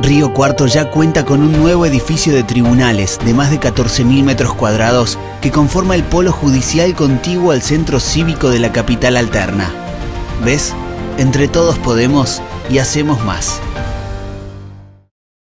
Río Cuarto ya cuenta con un nuevo edificio de tribunales de más de 14.000 metros cuadrados que conforma el polo judicial contiguo al centro cívico de la capital alterna. ¿Ves? Entre todos podemos y hacemos más.